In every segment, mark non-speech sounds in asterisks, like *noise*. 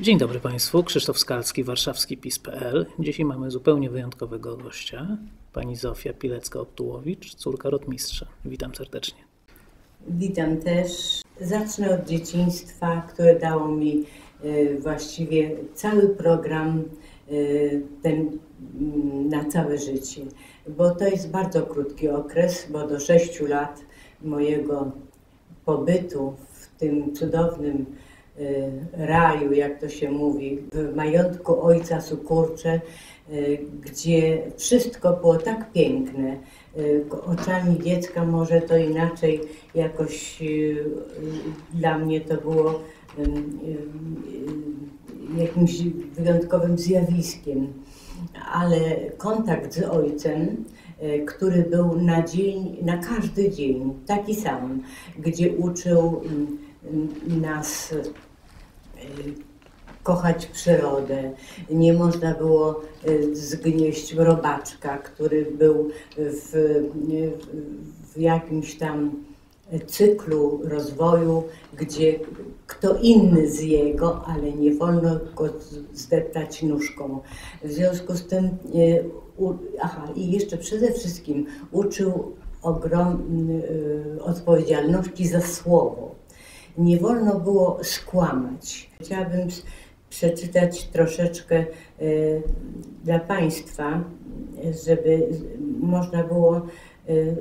Dzień dobry Państwu, Krzysztof Skalski, warszawski PiS.pl. Dzisiaj mamy zupełnie wyjątkowego gościa, pani Zofia Pilecka-Optułowicz, córka rotmistrza. Witam serdecznie. Witam też. Zacznę od dzieciństwa, które dało mi y, właściwie cały program y, ten mm, na całe życie, bo to jest bardzo krótki okres, bo do 6 lat mojego pobytu w tym cudownym raju, jak to się mówi, w majątku ojca Sukurcze, y, gdzie wszystko było tak piękne. Y, Oczami dziecka może to inaczej jakoś y, y, dla mnie to było y, y, y, jakimś wyjątkowym zjawiskiem, ale kontakt z ojcem, y, który był na dzień, na każdy dzień taki sam, gdzie uczył nas y, kochać przyrodę. Nie można było y, zgnieść robaczka, który był w, w jakimś tam cyklu rozwoju, gdzie kto inny zje go, ale nie wolno go zdeptać nóżką. W związku z tym, y, u, aha, i jeszcze przede wszystkim uczył ogrom, y, odpowiedzialności za słowo. Nie wolno było skłamać. Chciałabym przeczytać troszeczkę y, dla Państwa, żeby można było y,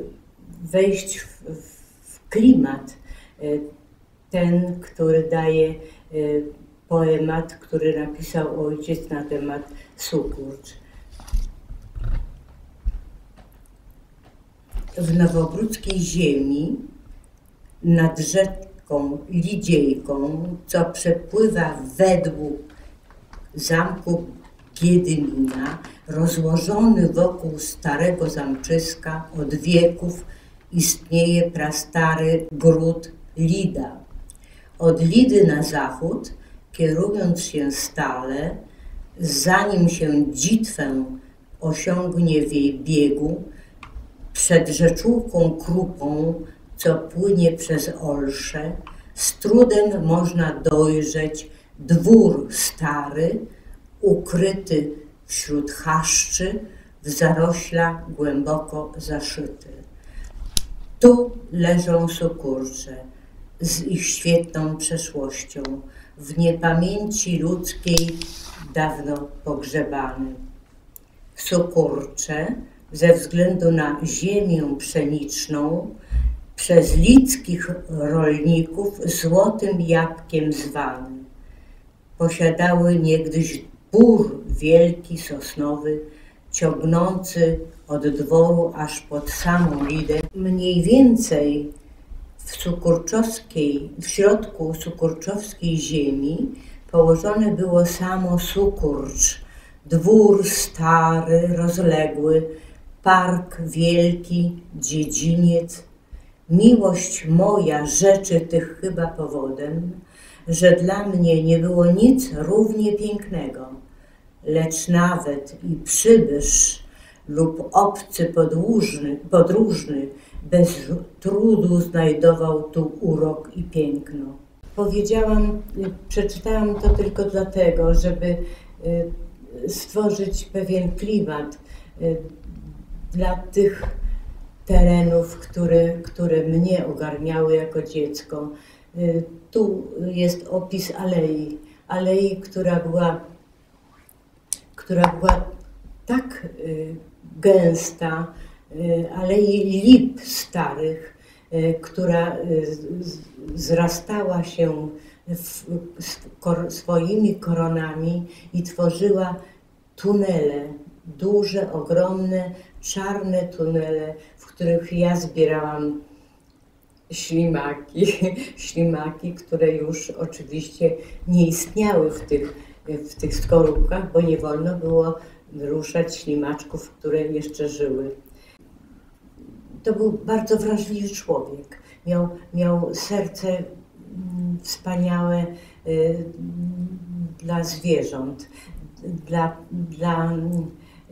wejść w, klimat y, ten, który daje poemat, który napisał ojciec na temat Sukurcz. W nowogródzkiej ziemi nad rzeką Lidziejką, co przepływa według zamku Giedymina, rozłożony wokół starego zamczyska od wieków istnieje prastary gród Lida. Od Lidy na zachód, kierując się stale, zanim się dzitwę osiągnie w jej biegu, przed rzeczówką krupą, co płynie przez Olsze, z trudem można dojrzeć dwór stary, ukryty wśród chaszczy, w zarośla głęboko zaszyty. Tu leżą sukurcze z ich świetną przeszłością, w niepamięci ludzkiej dawno pogrzebane. Sukurcze ze względu na ziemię pszeniczną przez lidzkich rolników złotym jabłkiem zwany. Posiadały niegdyś bór wielki sosnowy, ciągnący od dworu aż pod samą lidę. Mniej więcej w Sukurczowskiej, w środku Sukurczowskiej ziemi położone było samo Sukurcz, dwór stary, rozległy, park wielki, dziedziniec. Miłość moja rzeczy tych chyba powodem, że dla mnie nie było nic równie pięknego, lecz nawet i przybysz lub obcy podróżny, podróżny bez trudu znajdował tu urok i piękno. Powiedziałam, przeczytałam to tylko dlatego, żeby y, stworzyć pewien klimat y, dla tych terenów, które, które mnie ogarniały jako dziecko. Y, Tu jest opis alei, alei, która była, która była tak y, gęsta, y, alei lip starych, która zrastała się swoimi koronami i tworzyła tunele, duże, ogromne, czarne tunele, których ja zbierałam ślimaki, *laughs* ślimaki, które już oczywiście nie istniały w tych, w tych skorupkach, bo nie wolno było ruszać ślimaczków, które jeszcze żyły. To był bardzo wrażliwy człowiek. Miał, miał serce mm, wspaniałe y, dla zwierząt, dla, dla,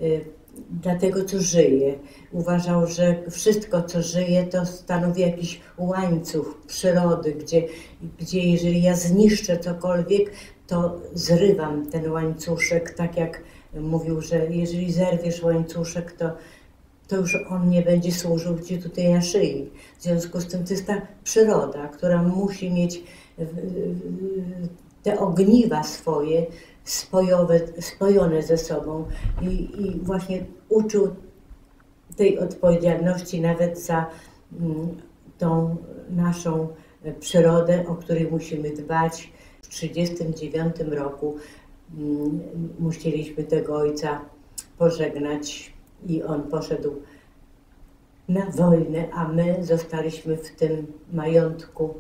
y, dla tego, co żyje. Uważał, że wszystko, co żyje, to stanowi jakiś łańcuch przyrody, gdzie, gdzie jeżeli ja zniszczę cokolwiek, to zrywam ten łańcuszek, tak jak mówił, że jeżeli zerwiesz łańcuszek, to, to już on nie będzie służył ci tutaj na szyi. W związku z tym to jest ta przyroda, która musi mieć te ogniwa swoje spojowe, spojone ze sobą i, i właśnie uczył tej odpowiedzialności nawet za mm, tą naszą przyrodę, o której musimy dbać. W 1939 roku mm, musieliśmy tego ojca pożegnać i on poszedł na wojnę, a my zostaliśmy w tym majątku,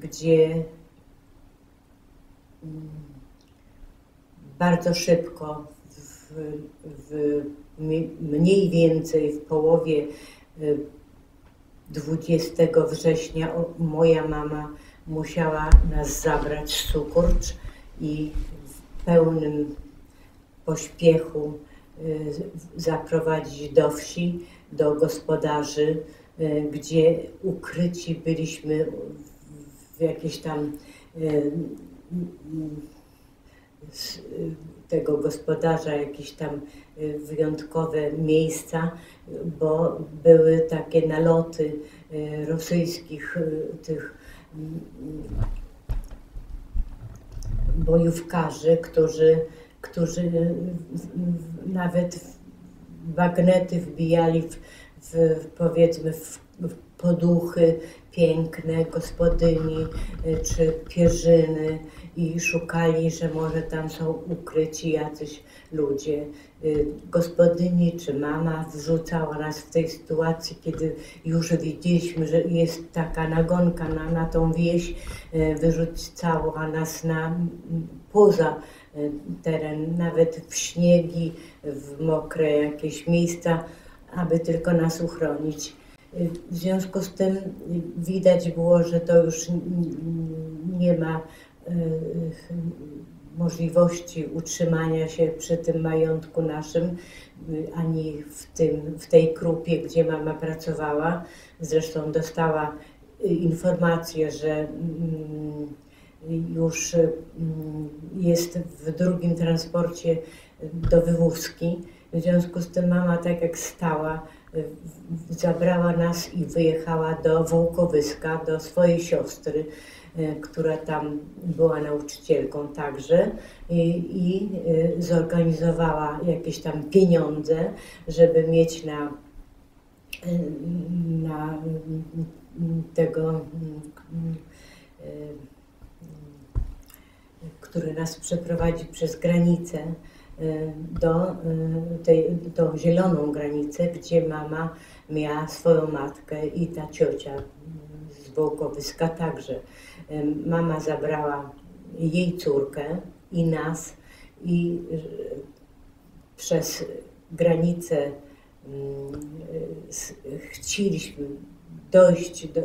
gdzie mm, bardzo szybko, w, w mniej więcej w połowie 20 y, września moja mama musiała nas zabrać z Sukurcz i w pełnym pośpiechu y, zaprowadzić do wsi, do gospodarzy, y, gdzie ukryci byliśmy w jakiejś tam tego gospodarza jakieś tam y, wyjątkowe miejsca, bo były takie naloty y, rosyjskich y, tych mm, bojówkarzy, którzy, którzy nawet bagnety wbijali w, w powiedzmy w, w poduchy piękne gospodyni czy pierzyny i szukali, że może tam są ukryci jacyś ludzie. Y, gospodyni czy mama wrzucała nas w tej sytuacji, kiedy już widzieliśmy, że jest taka nagonka na, na tą wieś, y, wyrzucała nas na, poza y, teren, nawet w śniegi, w mokre jakieś miejsca, aby tylko nas uchronić. W związku z tym widać było, że to już nie ma możliwości utrzymania się przy tym majątku naszym, y, ani w, tym, w tej krupie, gdzie mama pracowała. Zresztą dostała y, informację, że mm, już mm, jest w drugim transporcie do wywózki. W związku z tym mama tak jak stała, zabrała nas i wyjechała do Wołkowyska, do swojej siostry. E, która tam była nauczycielką także i, i e, zorganizowała jakieś tam pieniądze, żeby mieć na, e, na tego, który nas przeprowadzi przez granicę do tej, tą zieloną granicę, gdzie mama miała swoją matkę i ta ciocia z Wołkowyska także mama zabrała jej córkę i nas i e, przez granicę mm, chcieliśmy dojść do,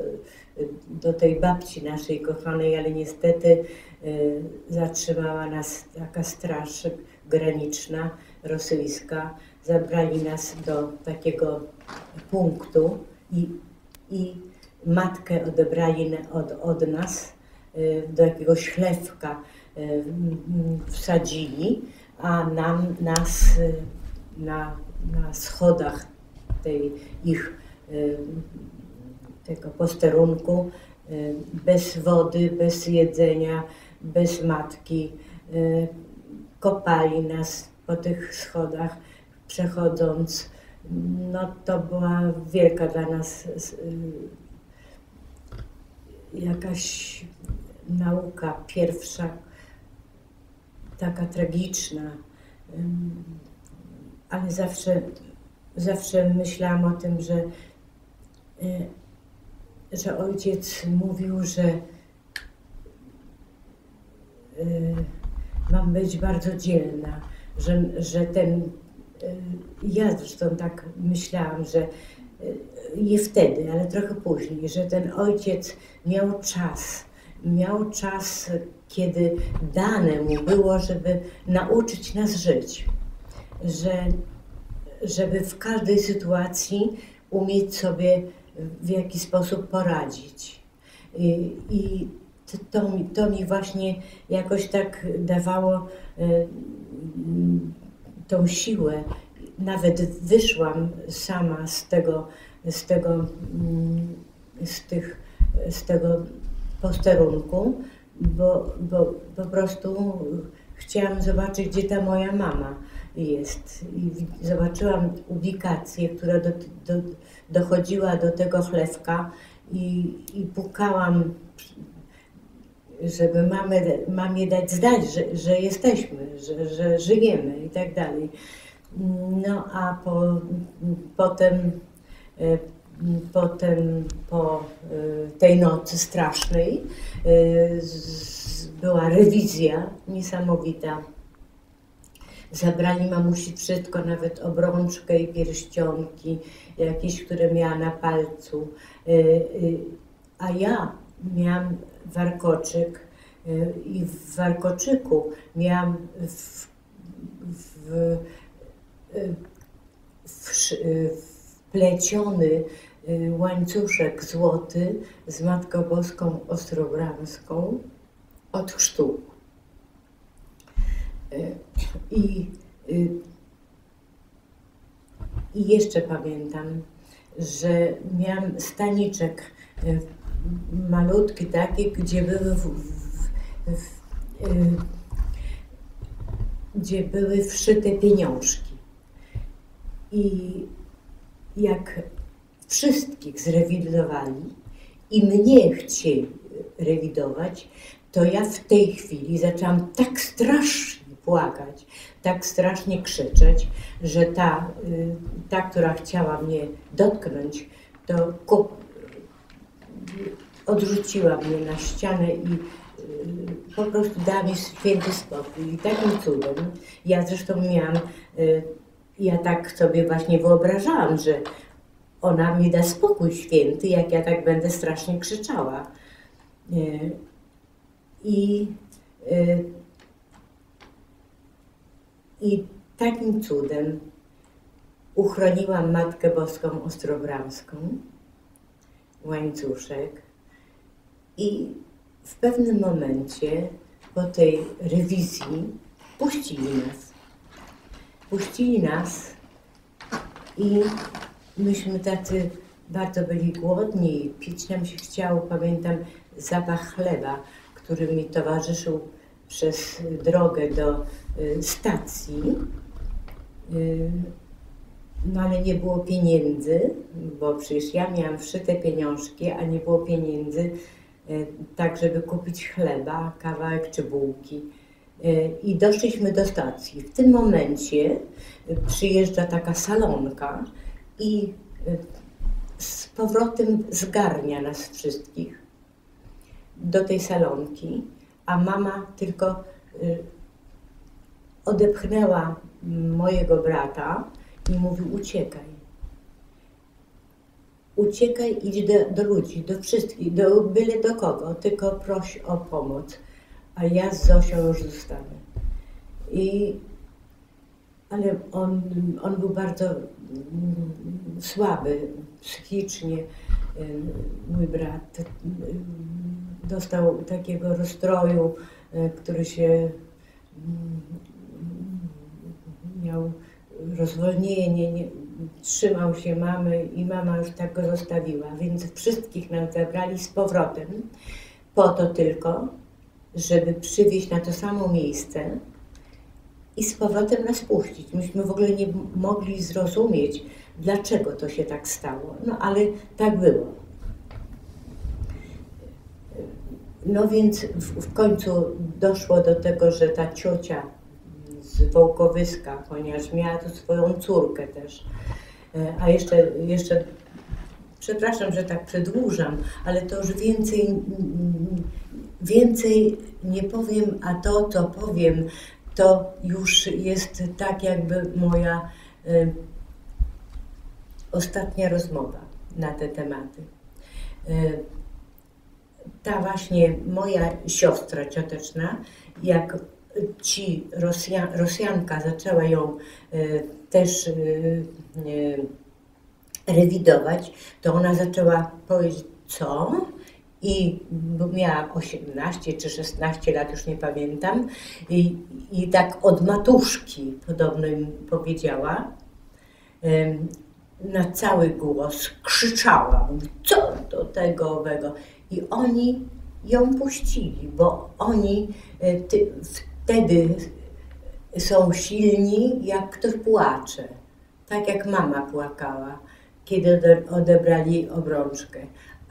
do tej babci naszej kochanej, ale niestety e, zatrzymała nas taka straż graniczna rosyjska. Zabrali nas do takiego punktu i, i matkę odebrali od, od nas, y, do jakiegoś chlewka y, wsadzili, a nam, nas y, na, na schodach tej ich tego posterunku bez wody, bez jedzenia, bez matki. Kopali nas po tych schodach, przechodząc. No to była wielka dla nas jakaś nauka pierwsza, taka tragiczna, ale zawsze, zawsze myślałam o tym, że, e, że ojciec mówił, że e, mam być bardzo dzielna, że, że ten, e, ja zresztą tak myślałam, że nie wtedy, ale trochę później, że ten ojciec miał czas, miał czas, kiedy dane mu było, żeby nauczyć nas żyć, że, żeby w każdej sytuacji umieć sobie w jakiś sposób poradzić. I, i to, mi, to mi właśnie jakoś tak dawało mm, tą siłę. Nawet wyszłam sama z tego, z tego, mm, z tych, z tego posterunku, bo, bo po prostu chciałam zobaczyć, gdzie ta moja mama jest. I zobaczyłam ubikację, która do, do, dochodziła do tego chlewka i, i pukałam, żeby mamy, mamie dać znać, że, że jesteśmy, że, że żyjemy i tak dalej. No a po, potem, e, potem po e, tej nocy strasznej e, była rewizja niesamowita Zabrali mamusi wszystko, nawet obrączkę i pierścionki, jakieś, które miała na palcu. Y, y, a ja miałam warkoczyk y, i w warkoczyku miałam w, w, wpleciony łańcuszek złoty z Matką Boską Ostrobramską od chrztu. I, y, I jeszcze pamiętam, że miałam staniczek y, malutki taki, gdzie były w, w, w, y, gdzie były wszyte pieniążki. I jak wszystkich zrewidowali i mnie chcieli rewidować, to ja w tej chwili zaczęłam tak strasznie płakać, tak strasznie krzyczeć, że ta, y, ta która chciała mnie dotknąć, to odrzuciła mnie na ścianę i y, po prostu dała mi święty spokój. I takim cudem, ja zresztą miałam, y, ja tak sobie właśnie wyobrażałam, że ona mi da spokój święty, jak ja tak będę strasznie krzyczała. I i takim cudem uchroniłam Matkę Boską Ostrobramską, łańcuszek i w pewnym momencie po tej rewizji puścili nas. Puścili nas i myśmy tacy bardzo byli głodni, pić nam się chciało. Pamiętam zapach chleba, który mi towarzyszył przez drogę do y, stacji, y, no ale nie było pieniędzy, bo przecież ja miałam wszyte pieniążki, a nie było pieniędzy y, tak, żeby kupić chleba, kawałek czy bułki. I doszliśmy do stacji. W tym momencie przyjeżdża taka salonka i z powrotem zgarnia nas wszystkich do tej salonki a mama tylko y, odepchnęła mojego brata i mówi uciekaj. Uciekaj, idź do, do ludzi, do wszystkich, do, byle do kogo, tylko proś o pomoc, a ja z Zosią już zostanę. I, ale on, on był bardzo mm, słaby psychicznie, y, mój brat dostał takiego rozstroju, e, który się mm, miał rozwolnienie, nie, trzymał się mamy i mama już tak go zostawiła, więc wszystkich nam zabrali z powrotem po to tylko, żeby przywieźć na to samo miejsce i z powrotem nas puścić. Myśmy w ogóle nie mogli zrozumieć, dlaczego to się tak stało. No ale tak było. No więc w, w, końcu doszło do tego, że ta ciocia z Wołkowyska, ponieważ miała tu swoją córkę też, e, a jeszcze, jeszcze przepraszam, że tak przedłużam, ale to już więcej, więcej nie powiem, a to, co powiem, to już jest tak jakby moja y, ostatnia rozmowa na te tematy. Y, ta właśnie moja siostra cioteczna, jak ci Rosjan, Rosjanka zaczęła ją y, też y, y, rewidować, to ona zaczęła powiedzieć co i miałam 18 czy 16 lat, już nie pamiętam, i, i tak od matuszki podobno im powiedziała, na cały głos krzyczała, co do tego owego. I oni ją puścili, bo oni e, ty, wtedy są silni, jak ktoś płacze. Tak jak mama płakała, kiedy odebrali obrączkę.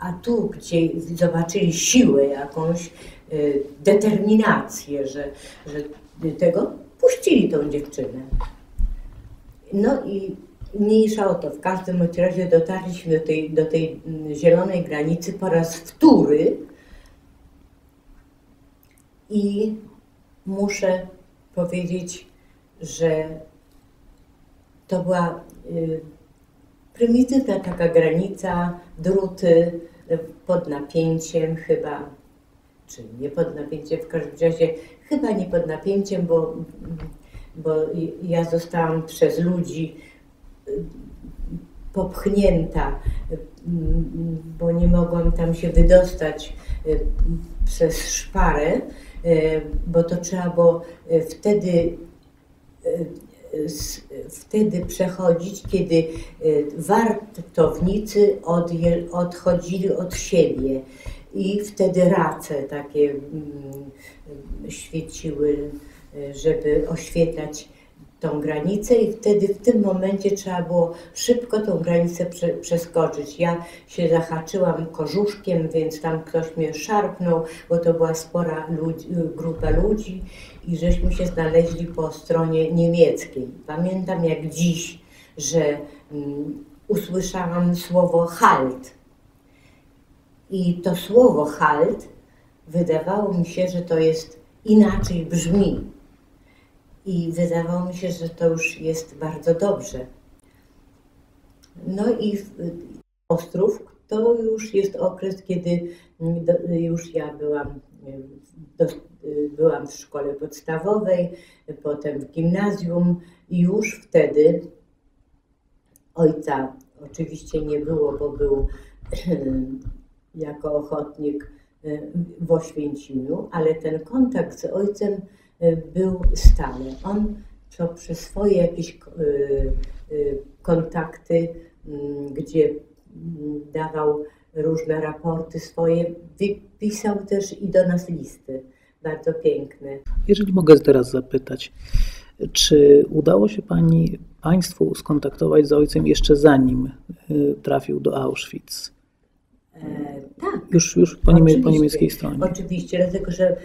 A tu, gdzie zobaczyli siłę jakąś, e, determinację, że, że tego, puścili tą dziewczynę. No i mniejsza o to, w każdym razie dotarliśmy do tej, do tej mm, zielonej granicy po raz wtóry i muszę powiedzieć, że to była y, prymitywna taka granica, druty pod napięciem chyba, czy nie pod napięciem, w każdym razie chyba nie pod napięciem, bo, bo ja zostałam przez ludzi popchnięta, bo nie mogłam tam się wydostać y, przez szparę, y, bo to trzeba było y, wtedy wtedy przechodzić, kiedy wartownicy odchodzili od siebie. I wtedy race takie mm, świeciły, żeby oświetlać tą granicę. I wtedy w tym momencie trzeba było szybko tą granicę prze, przeskoczyć. Ja się zahaczyłam korzuszkiem, więc tam ktoś mnie szarpnął, bo to była spora ludzi, grupa ludzi i żeśmy się znaleźli po stronie niemieckiej. Pamiętam jak dziś, że um, usłyszałam słowo halt. I to słowo halt wydawało mi się, że to jest inaczej brzmi i wydawało mi się, że to już jest bardzo dobrze. No i Ostrów to już jest okres, kiedy już ja byłam, byłam w szkole podstawowej, potem w gimnazjum i już wtedy ojca oczywiście nie było, bo był *clears throat* jako ochotnik w Oświęcimiu, ale ten kontakt z ojcem Y, był stały. On co przez swoje jakieś y, y, kontakty, mm, gdzie mm, dawał różne raporty swoje, pisał też i do nas listy. Bardzo piękne. Jeżeli mogę teraz zapytać, czy udało się Pani Państwu skontaktować z ojcem jeszcze zanim trafił do Auschwitz? E, tak. Już, już po, niemie, po niemieckiej stronie. Oczywiście, dlatego że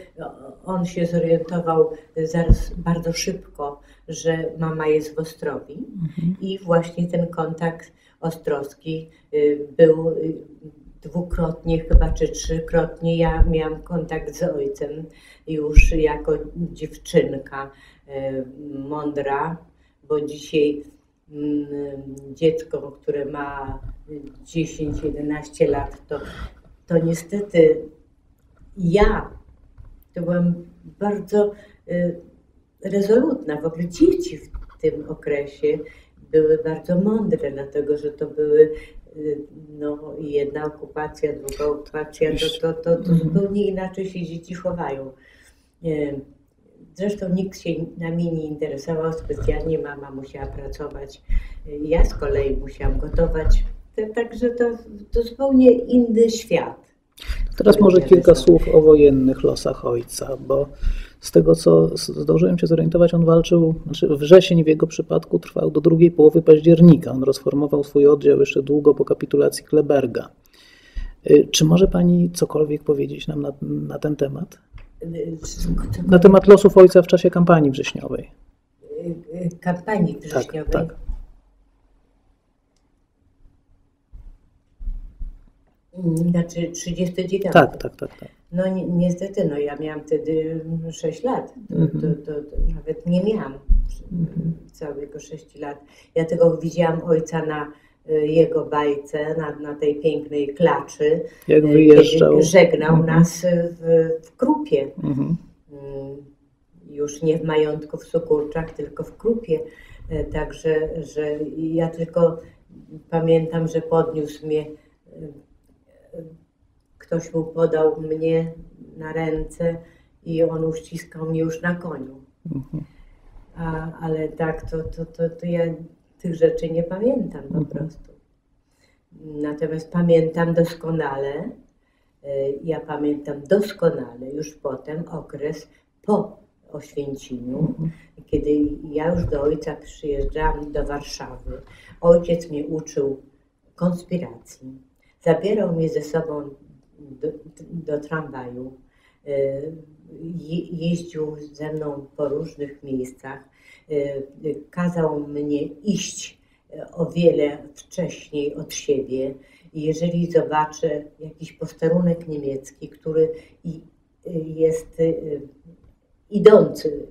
on się zorientował zaraz bardzo szybko, że mama jest w Ostrowi mhm. i właśnie ten kontakt ostrowski y, był y, dwukrotnie chyba, czy trzykrotnie. Ja miałam kontakt z ojcem już jako dziewczynka y, mądra, bo dzisiaj mm, dziecko, które ma 10-11 lat, to, to niestety ja to byłam bardzo y, rezolutna. W ogóle dzieci w tym okresie były bardzo mądre, dlatego że to były no, jedna okupacja, druga okupacja, to, to, to, to mhm. zupełnie inaczej się dzieci chowają. Y, zresztą nikt się nami nie interesował specjalnie, mama musiała pracować, ja z kolei musiałam gotować, także to, to zupełnie inny świat. Teraz może kilka słów o wojennych losach ojca, bo z tego co zdążyłem się zorientować, on walczył, znaczy wrzesień w jego przypadku trwał do drugiej połowy października. On rozformował swój oddział jeszcze długo po kapitulacji Kleberga. Y, czy może pani cokolwiek powiedzieć nam na, na ten temat? Na temat losów ojca w czasie kampanii wrześniowej. Kampanii tak, wrześniowej? Tak, tak. Znaczy 39. Tak, tak, tak. tak. No ni niestety, no ja miałam wtedy 6 lat. To, mm -hmm. to, to, to, nawet nie miałam mm -hmm. całego 6 lat. Ja tego widziałam ojca na y, jego bajce, na, na tej pięknej klaczy. Jak y, wyjeżdżał. żegnał mm -hmm. nas w, w Krupie. Mhm. Mm, już nie w majątku w Sukurczach, tylko w Krupie. Y, także, że ja tylko pamiętam, że podniósł mnie ktoś mu podał mnie na ręce i on uściskał mnie już na koniu. A, ale tak, to, to, to, to ja tych rzeczy nie pamiętam po prostu. Natomiast pamiętam doskonale, e, ja pamiętam doskonale już potem okres po Oświęcimiu, kiedy ja już do ojca przyjeżdżałam do Warszawy. Ojciec mnie uczył konspiracji. Zabierał mnie ze sobą do, do tramwaju. Je- Jeździł ze mną po różnych miejscach. E, Kazał mnie iść e, o wiele wcześniej od siebie. Jeżeli zobaczę jakiś posterunek niemiecki, który jest idący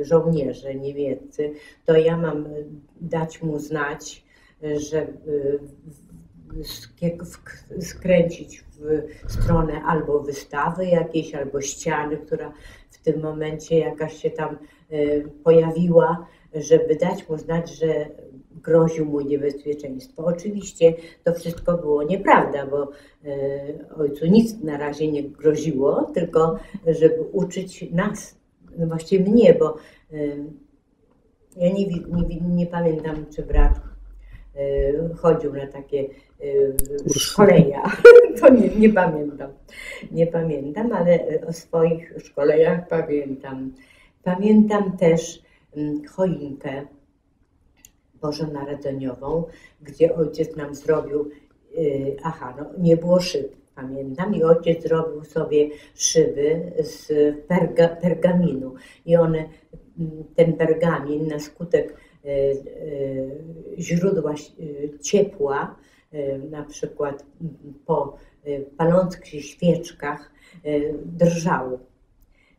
y, żołnierze niemieccy, to ja mam y, dać mu znać, y, że y, skręcić w stronę albo wystawy jakiejś, albo ściany, która w tym momencie jakaś się tam y, pojawiła, żeby dać mu znać, że groził mu niebezpieczeństwo. Oczywiście to wszystko było nieprawda, bo y, ojcu nic na razie nie groziło, tylko żeby uczyć nas, no właściwie mnie, bo y, ja nie, nie, nie pamiętam, czy brat chodził na takie y, szkolenia. *laughs* To nie, nie pamiętam. Nie pamiętam, ale y, o swoich szkoleniach pamiętam. Pamiętam też mm, choinkę bożonarodzeniową, gdzie ojciec nam zrobił, y, aha, no nie było szyb, pamiętam, i ojciec zrobił sobie szyby z perga, pergaminu i one, mm, ten pergamin na skutek y, y, źródła y, ciepła, y, na przykład mm, po y, palących się świeczkach, y, drżał. Y,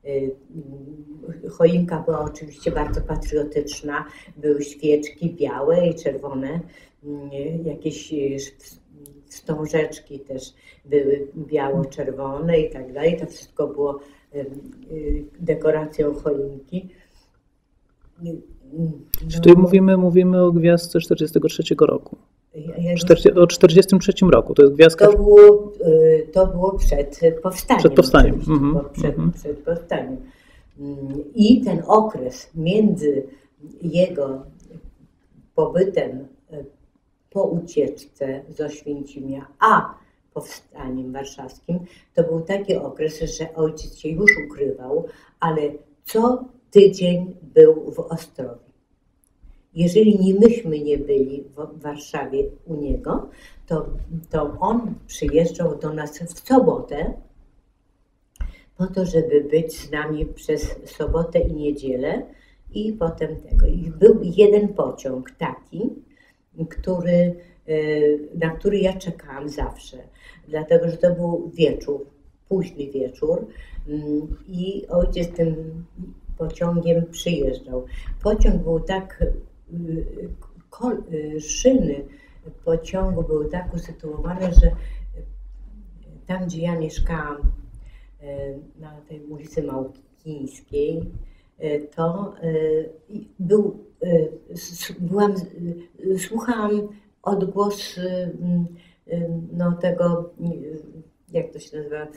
mm, Choinka była oczywiście bardzo patriotyczna. Były świeczki białe i czerwone, mm, jakieś y, wstążeczki też były biało-czerwone i tak dalej. To wszystko było y, y, dekoracją choinki. Y, y, Czy tutaj mówimy, mówimy o gwiazdce 43 roku. ja- ja już- 40, o 43 roku. To jest gwiazdka. To było, y, to było przed powstaniem. Przed powstaniem, mhm, Przed, mhm. przed powstaniem. Mm, I ten okres między jego pobytem y, po ucieczce z Oświęcimia, a powstaniem warszawskim, to był taki okres, że ojciec się już ukrywał, ale co tydzień był w Ostrowie. Jeżeli nie myśmy nie byli w Warszawie u niego, to, to on przyjeżdżał do nas w sobotę po to, żeby być z nami przez sobotę i niedzielę i potem tego. I był jeden pociąg taki, który, e, na który ja czekałam zawsze, dlatego że to był wieczór, późny wieczór mm, i ojciec tym pociągiem przyjeżdżał. Pociąg był tak, y, y, szyny pociągu były tak usytuowane, że tam, gdzie ja mieszkałam, na tej ulicy Małkińskiej, to był, byłam, słuchałam odgłos no, tego, jak to się nazywa,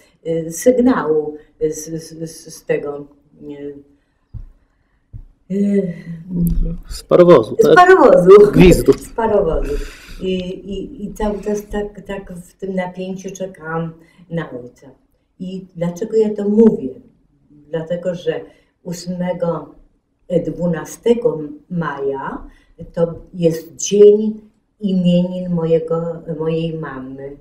sygnału z, z, z tego. E, e, Z parowozu, z tak? parowozu. Gwizdu. Z parowozu. I, i, I cały czas tak, tak w tym napięciu czekałam na ojca. I dlaczego ja to mówię? Dlatego, że 8, e, 12 maja to jest dzień imienin mojego, mojej mamy.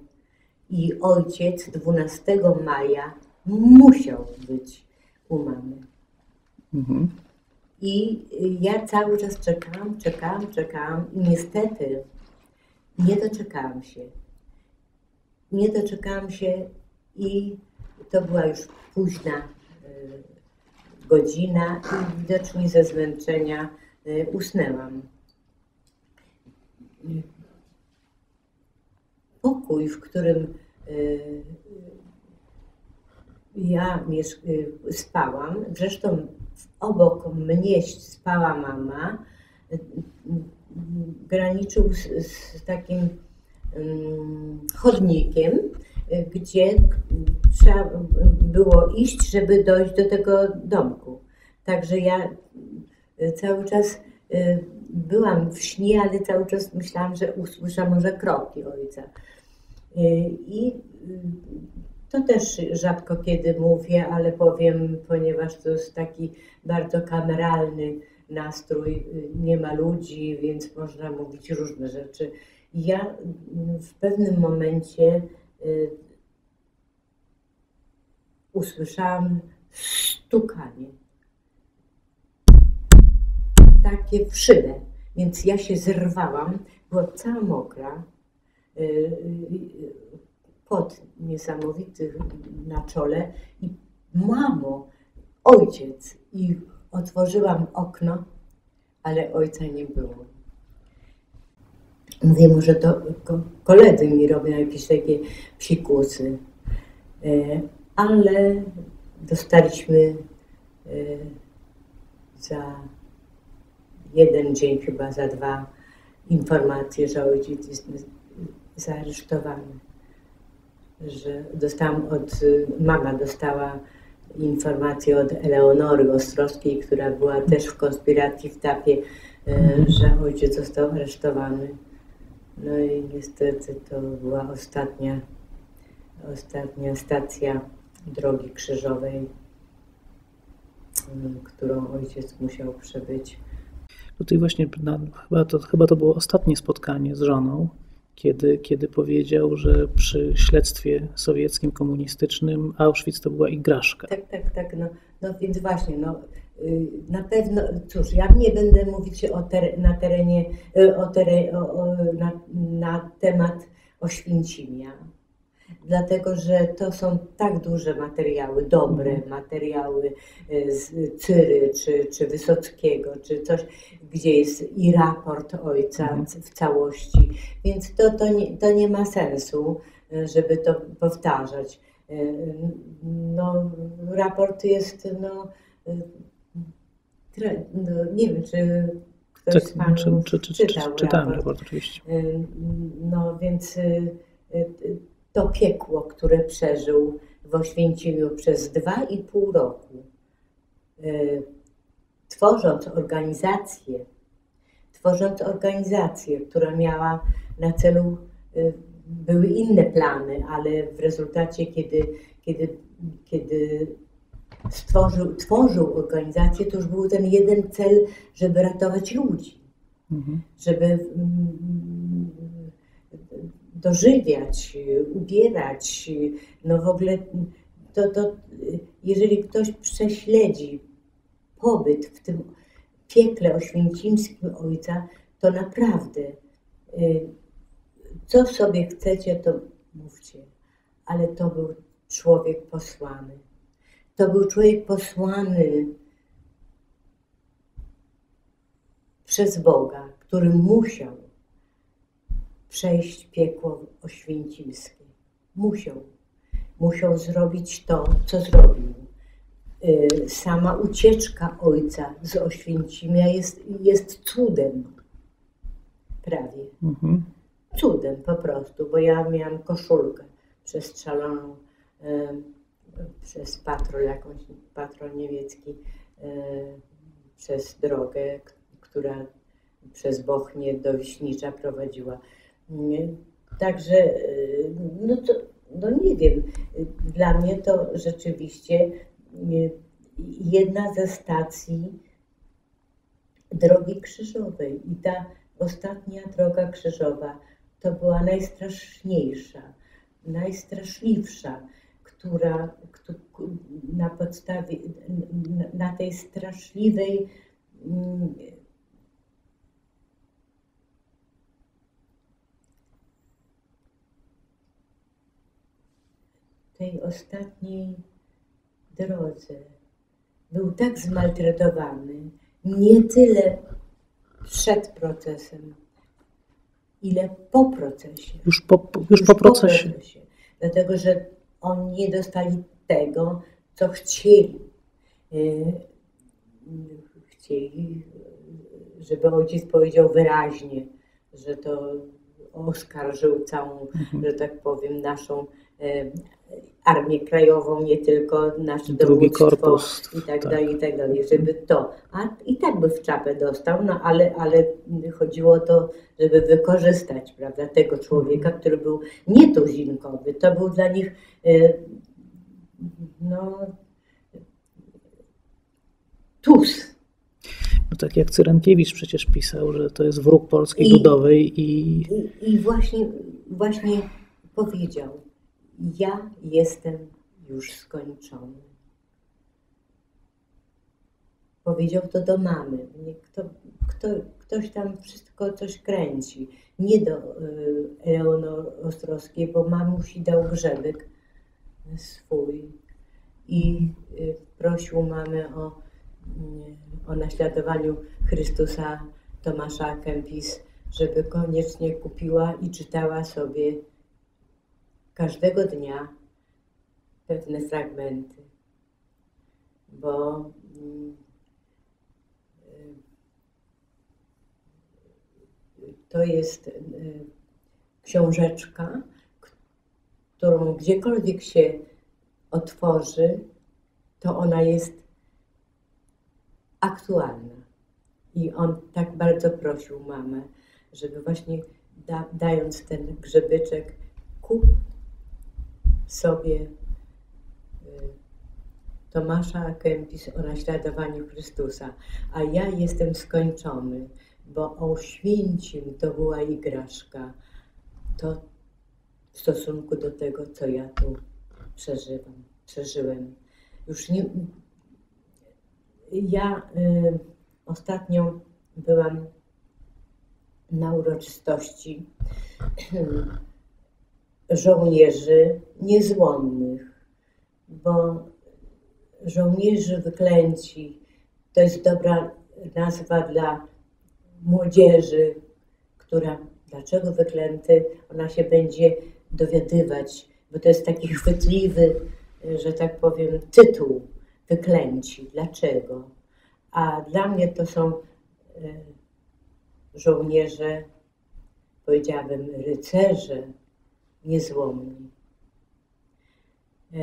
I ojciec 12 maja musiał być u mamy. Mhm. I ja cały czas czekałam, czekałam, czekałam i niestety nie doczekałam się. Nie doczekałam się i to była już późna y, godzina i widocznie ze zmęczenia y, usnęłam. Pokój, w którym y, ja spałam, zresztą obok mnie spała mama, y, y, graniczył z, z takim ym, chodnikiem, y, gdzie trzeba było iść, żeby dojść do tego domku. Także ja y, cały czas y, byłam w śnie, ale cały czas myślałam, że usłyszę może kroki ojca. I to też rzadko kiedy mówię, ale powiem, ponieważ to jest taki bardzo kameralny nastrój, nie ma ludzi, więc można mówić różne rzeczy. Ja w pewnym momencie y, usłyszałam stukanie. Takie w szybę. Więc ja się zerwałam, była cała mokra, y, y, pot niesamowity na czole i mamo, ojciec. I otworzyłam okno, ale ojca nie było. Mówię, może to koledzy mi robią jakieś takie psikusy. E, ale dostaliśmy e, za jeden dzień, chyba za dwa, informacje, że ojciec jest zaaresztowany. Że dostałam od, mama dostała informację od Eleonory Ostrowskiej, która była też w konspiracji w TAPie, e, że ojciec został aresztowany. No i niestety to była ostatnia, ostatnia stacja drogi krzyżowej, mm, którą ojciec musiał przebyć. Tutaj właśnie chyba, to, chyba to było ostatnie spotkanie z żoną, kiedy, kiedy powiedział, że przy śledztwie sowieckim, komunistycznym Auschwitz to była igraszka. Tak, tak, tak. No, no więc właśnie, no, y, na pewno, cóż, ja nie będę mówić o ter, na terenie, y, o, tere, o, o na, na temat Oświęcimia, dlatego że to są tak duże materiały, dobre mhm. materiały y, z Cyry czy, czy Wysockiego, czy coś, gdzie jest i raport ojca mhm. w całości, więc to, to, nie, to nie ma sensu, żeby to powtarzać. No, raport jest, no, no, nie wiem, czy ktoś czy, z Panów czy, czy, czy, czytał Czytałem raport, oczywiście. No więc to piekło, które przeżył w Oświęcimiu przez dwa i pół roku, y, tworząc organizację, tworząc organizację, która miała na celu, były inne plany, ale w rezultacie, kiedy, kiedy, kiedy stworzył, tworzył organizację, to już był ten jeden cel, żeby ratować ludzi, mhm. żeby mm, dożywiać, ubierać. No w ogóle to, to jeżeli ktoś prześledzi pobyt w tym piekle oświęcimskim ojca, to naprawdę y, co sobie chcecie, to mówcie, ale to był człowiek posłany. To był człowiek posłany przez Boga, który musiał przejść piekło oświęcimskie. Musiał. Musiał zrobić to, co zrobił. Y, sama ucieczka ojca z Oświęcimia jest, jest cudem. Prawie. Mhm. Cudem po prostu, bo ja miałam koszulkę przestrzeloną przez patrol, jakąś patrol niemiecki, e, przez drogę, która przez Bochnię do Wiśnicza prowadziła. Także, e, no to, no nie wiem, dla mnie to rzeczywiście jedna ze stacji drogi krzyżowej. I ta ostatnia droga krzyżowa to była najstraszniejsza, najstraszliwsza która na podstawie, na tej straszliwej tej ostatniej drodze był tak zmaltretowany, nie tyle przed procesem, ile po procesie. Już po, już, już po, procesie. po procesie. Dlatego, że oni nie dostali tego, co chcieli. E, chcieli, żeby ojciec powiedział wyraźnie, że to oskarżył całą, mhm. że tak powiem, naszą Armię Krajową, nie tylko nasz Drugi korpus, i tak, tak. dalej, i tak dalej, żeby to, a i tak by w czapę dostał, no ale, ale chodziło o to, żeby wykorzystać, prawda, tego człowieka, który był nietuzinkowy, to był dla nich, e, no, tus, No tak jak Cyrankiewicz przecież pisał, że to jest wróg Polski I- Ludowej i I, I właśnie, właśnie powiedział: Ja jestem już skończony. Powiedział to do mamy. Kto, kto, ktoś tam wszystko coś kręci. Nie do y, Ostrowskiej, bo mamusi dał grzebek swój i y, prosił mamę o, y, o naśladowaniu Chrystusa Tomasza Kempis, żeby koniecznie kupiła i czytała sobie każdego dnia pewne fragmenty, bo mm, to jest y, książeczka, którą gdziekolwiek się otworzy, to ona jest aktualna. I on tak bardzo prosił mamę, żeby właśnie da, dając ten grzebyczek, kup sobie y, Tomasza Kempis o naśladowaniu Chrystusa, a ja jestem skończony, bo Oświęcim to była igraszka. To w stosunku do tego, co ja tu przeżywam, przeżyłem. Już nie. Ja y, ostatnio byłam na uroczystości *clears throat* żołnierzy niezłomnych, bo żołnierzy wyklęci to jest dobra nazwa dla młodzieży, która dlaczego wyklęty, ona się będzie dowiadywać, bo to jest taki chwytliwy, że tak powiem, tytuł wyklęci. Dlaczego? A dla mnie to są e, żołnierze, powiedziałabym, rycerze niezłomni. E,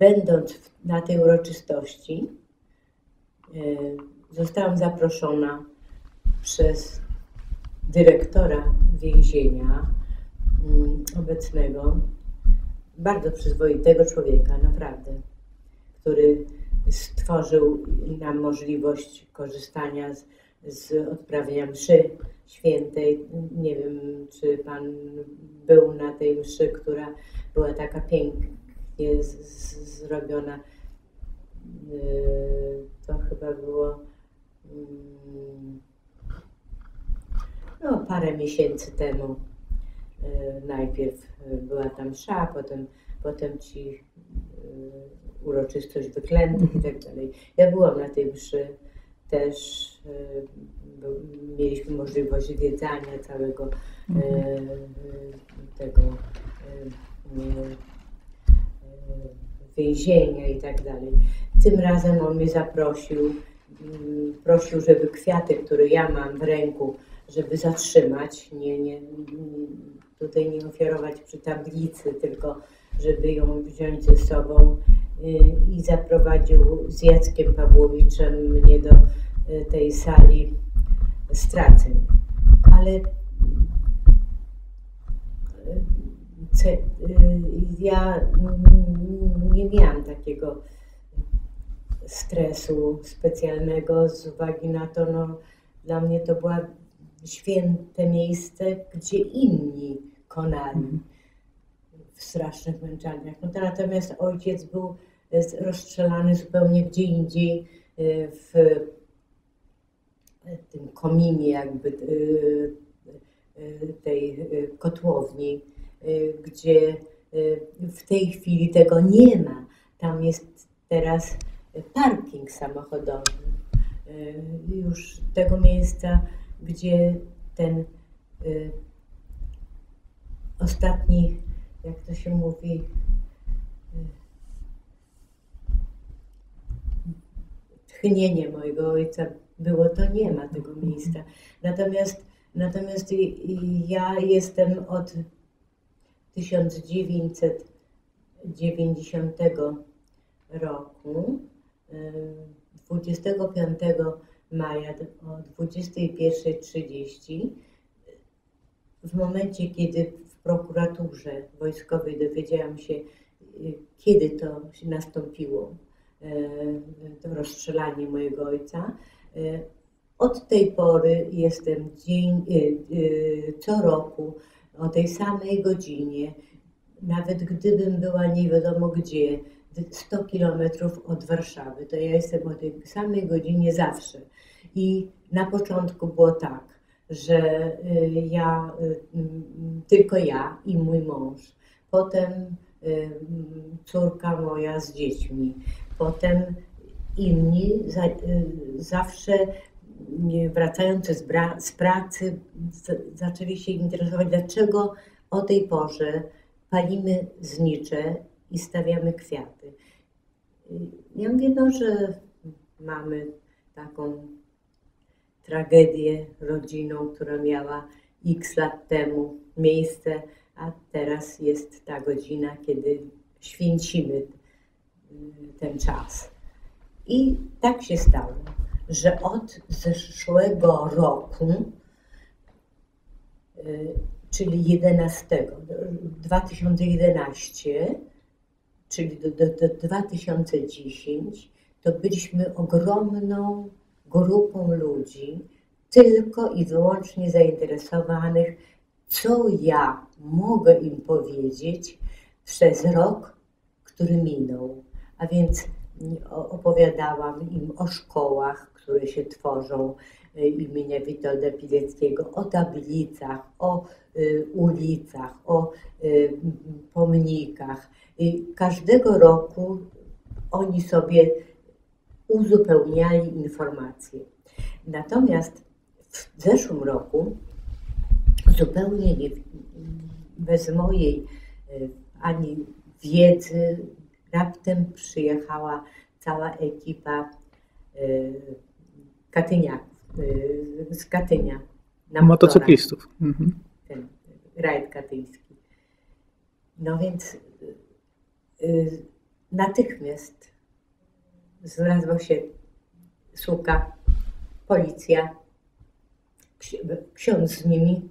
Będąc na tej uroczystości, e, zostałam zaproszona przez dyrektora więzienia mm, obecnego, bardzo przyzwoitego człowieka, naprawdę, który stworzył nam możliwość korzystania z, z odprawienia mszy świętej. Nie wiem, czy Pan był na tej mszy, która była taka pięknie z, z, zrobiona. Yy, To chyba było mm, no, parę miesięcy temu. Yy, Najpierw była tam msza, potem, potem ci yy, uroczystość wyklętych i tak dalej. Ja byłam na tej mszy też. był- Mieliśmy możliwość zwiedzania całego yy, tego yy, więzienia i tak dalej. Tym razem on mnie zaprosił, prosił, żeby kwiaty, które ja mam w ręku, żeby zatrzymać, nie, nie, tutaj nie ofiarować przy tablicy, tylko żeby ją wziąć ze sobą i zaprowadził z Jackiem Pawłowiczem mnie do y, tej sali straceń. Ale ce- y, ja nie miałam takiego stresu specjalnego z uwagi na to, no, dla mnie to było święte miejsce, gdzie inni konali w strasznych męczarniach. No to natomiast ojciec był e, rozstrzelany zupełnie gdzie indziej e, w tym kominie jakby e, e, tej e, kotłowni, e, gdzie e, w tej chwili tego nie ma. Tam jest teraz parking samochodowy. E, Już tego miejsca, gdzie ten e, ostatni, jak to się mówi, tchnienie mojego ojca było, to nie ma tego miejsca. Natomiast, natomiast ja jestem od 1990 roku, y, 25 maja o 21.30, w momencie, kiedy w prokuraturze wojskowej dowiedziałam się, y, kiedy to nastąpiło, to rozstrzelanie mojego ojca, y, od tej pory jestem dzień, co roku o tej samej godzinie, nawet gdybym była nie wiadomo gdzie, 100 kilometrów od Warszawy, to ja jestem o tej samej godzinie zawsze. I na początku było tak, że ja, tylko ja i mój mąż, potem córka moja z dziećmi, potem inni za, zawsze wracający z, z pracy zaczęli się interesować, dlaczego o tej porze palimy znicze i stawiamy kwiaty. Ja mówię, no, że mamy taką tragedię rodziną, która miała x lat temu miejsce, a teraz jest ta godzina, kiedy święcimy y, ten czas. I tak się stało, że od zeszłego roku, y, czyli 11, 2011, czyli do, do, do 2010, to byliśmy ogromną grupą ludzi, tylko i wyłącznie zainteresowanych, co ja mogę im powiedzieć przez rok, który minął. A więc opowiadałam im o szkołach, które się tworzą e, imienia Witolda Pileckiego, o tablicach, o y, ulicach, o y, pomnikach. I każdego roku oni sobie uzupełniali informacje. Natomiast w zeszłym roku zupełnie nie, bez mojej e, ani wiedzy raptem przyjechała cała ekipa e, Katyniaków, e, z Katynia. Na Motocyklistów. Mhm. Ten rajd katyński. No więc natychmiast znalazła się suka, policja, ksiądz z nimi.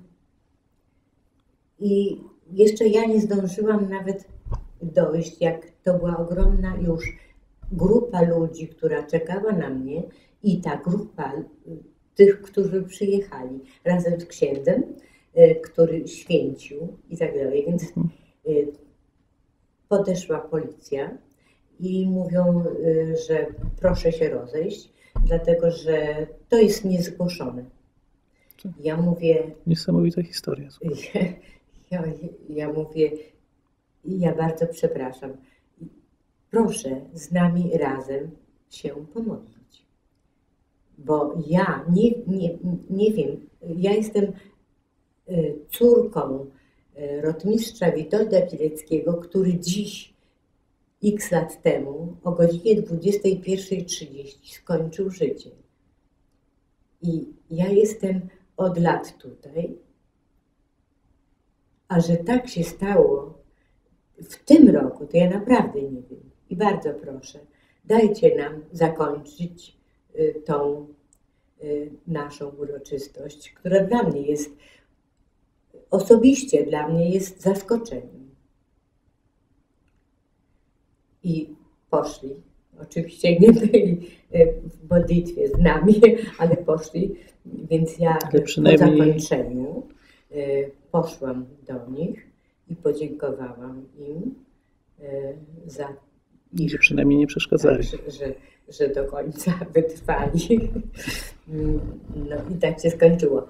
I jeszcze ja nie zdążyłam nawet dojść, jak to była ogromna już grupa ludzi, która czekała na mnie i ta grupa tych, którzy przyjechali razem z księdzem, e, który święcił i tak dalej. Więc e, podeszła policja i mówią, y, że proszę się rozejść, dlatego że to jest niezgłoszone. Ja mówię. Niesamowita historia. *laughs* Ja, ja mówię, ja bardzo przepraszam. Proszę z nami razem się pomodlić. Bo ja nie, nie, nie wiem, ja jestem y, córką y, rotmistrza Witolda Pileckiego, który dziś x lat temu o godzinie 21.30 skończył życie. I ja jestem od lat tutaj, a że tak się stało w tym roku, to ja naprawdę nie wiem. I bardzo proszę, dajcie nam zakończyć y, tą y, naszą uroczystość, która dla mnie jest, osobiście dla mnie jest zaskoczeniem. i poszli. Oczywiście nie byli e, w modlitwie z nami, *laughs* ale poszli, więc ja przynajmniej... po zakończeniu poszłam do nich i podziękowałam im e, za ich... Że przynajmniej nie przeszkadzali. Tak, że, że, że do końca *laughs* wytrwali. No i tak się skończyło.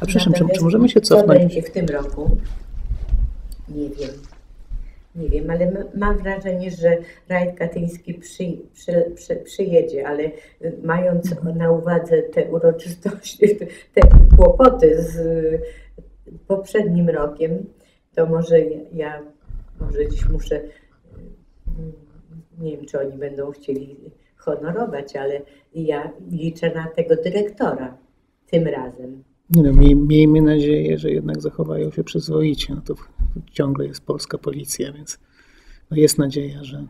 A przepraszam, czy, czy możemy się cofnąć? Co będzie w tym roku? Nie wiem. Nie wiem, ale mam wrażenie, że rajd katyński przy, przy, przy, przyjedzie, ale y, mając mhm. na uwadze te uroczystości, te kłopoty z poprzednim rokiem, to może ja, może dziś muszę, nie wiem, czy oni będą chcieli honorować, ale ja liczę na tego dyrektora tym razem. No, miej, miejmy nadzieję, że jednak zachowają się przyzwoicie. No to ciągle jest polska policja, więc no jest nadzieja, że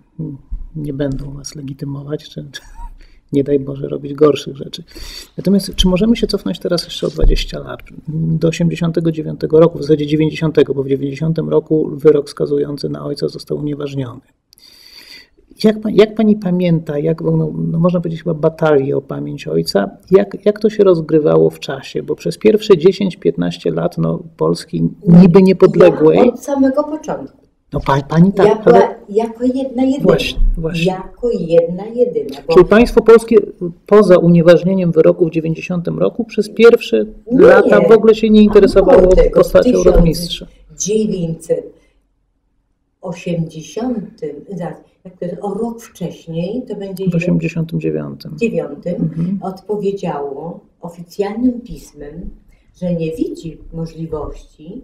nie będą was legitymować, czy, czy nie daj Boże robić gorszych rzeczy. Natomiast czy możemy się cofnąć teraz jeszcze o 20 lat, do 89 roku, w zasadzie 90, bo w 90 roku wyrok skazujący na ojca został unieważniony. Jak, jak pani pamięta, jak, no, no można powiedzieć chyba batalię o pamięć ojca, jak, jak to się rozgrywało w czasie? Bo przez pierwsze 10-15 lat no, Polski niby niepodległej. Ja od samego początku. No pa, pani tak, ja była, ale... Jako jedna jedyna. Właśnie, właśnie. Jako jedna jedyna. Bo... Czyli państwo polskie poza unieważnieniem wyroku w 90 roku przez pierwsze nie, lata w ogóle się nie interesowało postacią rotmistrza. 980, jak to jest, o rok wcześniej, to będzie w 89. 9, mhm. odpowiedziało oficjalnym pismem, że nie widzi możliwości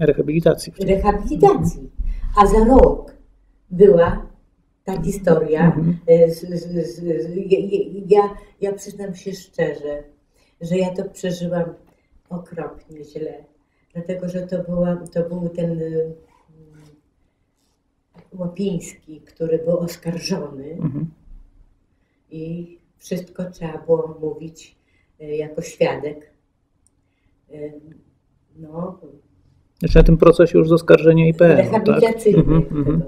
rehabilitacji. Rehabilitacji. A za rok była ta historia. Mhm. Z, z, z, ja, ja przyznam się szczerze, że ja to przeżyłam okropnie źle dlatego że to, była, to był ten Łapiński, który był oskarżony mhm. i wszystko trzeba było mówić jako świadek. No. Jeszcze na tym procesie już z oskarżenia IPN. Rehabilitacyjny. Tak? Mhm, mhm.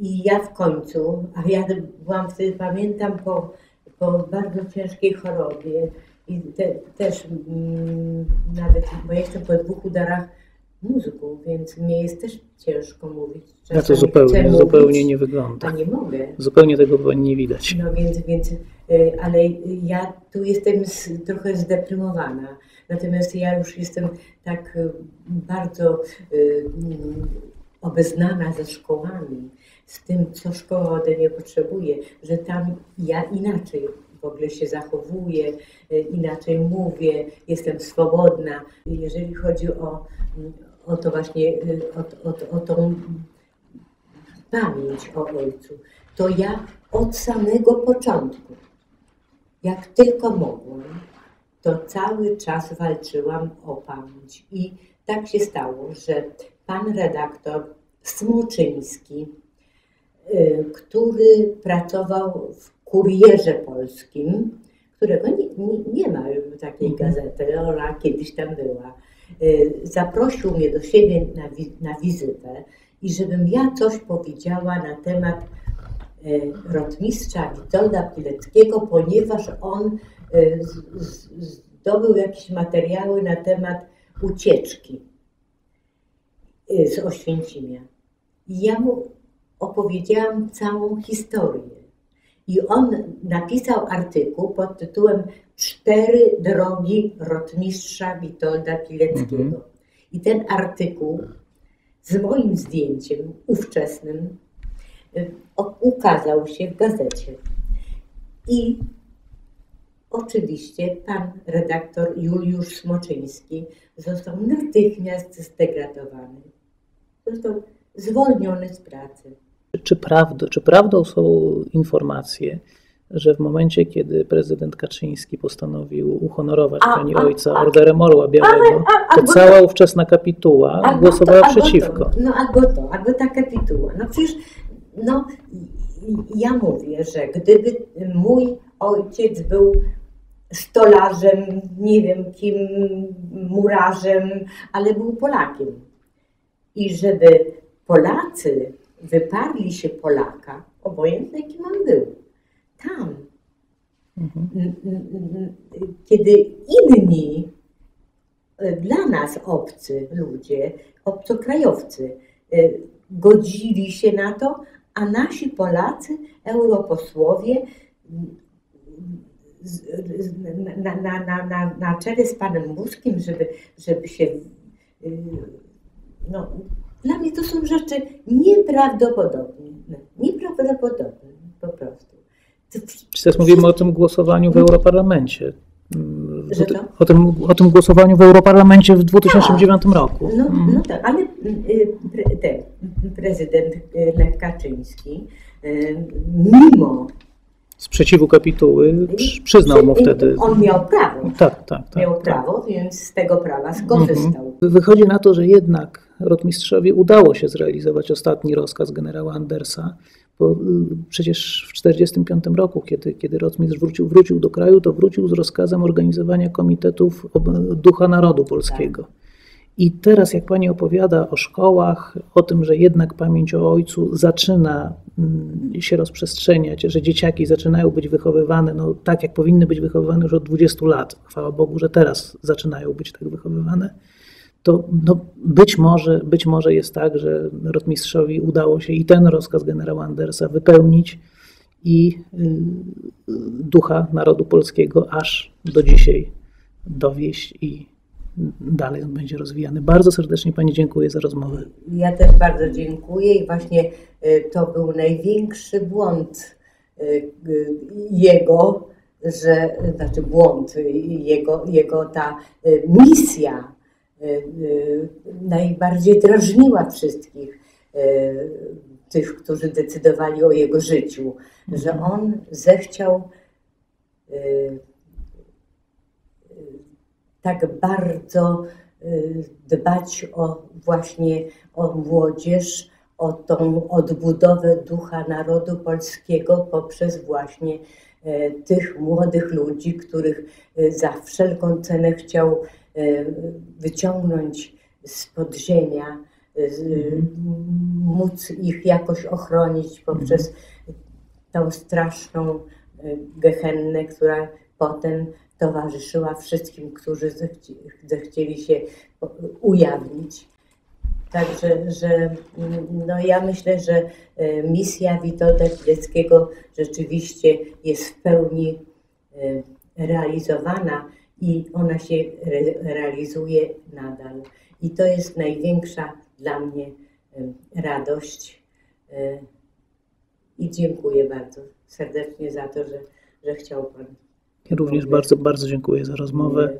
I ja w końcu, a ja byłam wtedy, pamiętam, po, po bardzo ciężkiej chorobie, i te, też mm, nawet, bo jestem po dwóch udarach mózgu, więc mnie jest też ciężko mówić. Ja to zupełnie, zupełnie nie wygląda. A nie mogę. Zupełnie tego chyba nie widać. No więc, więc y, ale ja tu jestem z, trochę zdeprymowana. Natomiast ja już jestem tak y, bardzo y, obeznana ze szkołami, z tym, co szkoła ode mnie potrzebuje, że tam ja inaczej w ogóle się zachowuję, e, inaczej mówię, jestem swobodna. Jeżeli chodzi o, o to właśnie, o, o, o tą pamięć o ojcu, to ja od samego początku, jak tylko mogłam, to cały czas walczyłam o pamięć. I tak się stało, że pan redaktor Smoczyński, e, który pracował w kurierze polskim, którego nie, nie, nie ma już takiej mhm. gazety, ona kiedyś tam była. Y, zaprosił mnie do siebie na, na wizytę i żebym ja coś powiedziała na temat y, rotmistrza Witolda Pileckiego, ponieważ on y, zdobył jakieś materiały na temat ucieczki z Oświęcimia. I ja mu opowiedziałam całą historię. I on napisał artykuł pod tytułem Cztery drogi rotmistrza Witolda Pileckiego. Mhm. I ten artykuł z moim zdjęciem ówczesnym ukazał się w gazecie. I oczywiście pan redaktor Juliusz Smoczyński został natychmiast zdegradowany. Został zwolniony z pracy. Czy, prawdą, czy prawdą są informacje, że w momencie, kiedy prezydent Kaczyński postanowił uhonorować a, pani a, ojca a, orderem Orła Białego, to cała ówczesna kapituła głosowała to, przeciwko. To, no albo to, albo ta kapituła. No przecież no, ja mówię, że gdyby mój ojciec był stolarzem, nie wiem kim, murarzem, ale był Polakiem i żeby Polacy wyparli się Polaka, obojętny kim on był, tam. Mhm. Kiedy inni, e, dla nas obcy ludzie, obcokrajowcy, e, godzili się na to, a nasi Polacy, europosłowie, na, na, na, na, na czele z panem Buskiem, żeby, żeby się no, dla mnie to są rzeczy nieprawdopodobne. Nieprawdopodobne po prostu. Czy teraz mówimy o tym głosowaniu w Europarlamencie? Że to? O, tym, o tym głosowaniu w Europarlamencie w 2009 tak. roku. No, no tak, ale y, prezydent y, Lech Kaczyński, y, mimo sprzeciwu kapituły przy- przyznał mu wtedy. On miał prawo. Tak, tak, tak. Miał tak. prawo, więc z tego prawa skorzystał. Wychodzi na to, że jednak rotmistrzowi udało się zrealizować ostatni rozkaz generała Andersa, bo y, przecież w 1945 roku, kiedy, kiedy rotmistrz wrócił, wrócił do kraju, to wrócił z rozkazem organizowania komitetów Ducha Narodu Polskiego. I teraz, jak pani opowiada o szkołach, o tym, że jednak pamięć o ojcu zaczyna mm, się rozprzestrzeniać, że dzieciaki zaczynają być wychowywane no, tak, jak powinny być wychowywane już od 20 lat. Chwała Bogu, że teraz zaczynają być tak wychowywane to no, być, może, być może jest tak, że rotmistrzowi udało się i ten rozkaz generała Andersa wypełnić i y, ducha narodu polskiego aż do dzisiaj dowieść i dalej on będzie rozwijany. Bardzo serdecznie Pani dziękuję za rozmowę. Ja też bardzo dziękuję i właśnie y, to był największy błąd y, y, jego, że, znaczy błąd, jego, jego ta misja najbardziej drażniła wszystkich tych, którzy decydowali o jego życiu, że on zechciał tak bardzo y, dbać o właśnie o młodzież, o tą odbudowę ducha narodu polskiego poprzez właśnie e, tych młodych ludzi, których e, za wszelką cenę chciał e, wyciągnąć z podziemia, z- móc ich jakoś ochronić poprzez tą straszną gehennę, która potem towarzyszyła wszystkim, którzy zechci- zechcieli się ujawnić. Także, że no ja myślę, że e, misja Witolda Pileckiego rzeczywiście jest w pełni e, realizowana i ona się re, realizuje nadal. I to jest największa dla mnie e, radość. I dziękuję bardzo serdecznie za to, że, że chciał Pan również bardzo, bardzo dziękuję za rozmowę.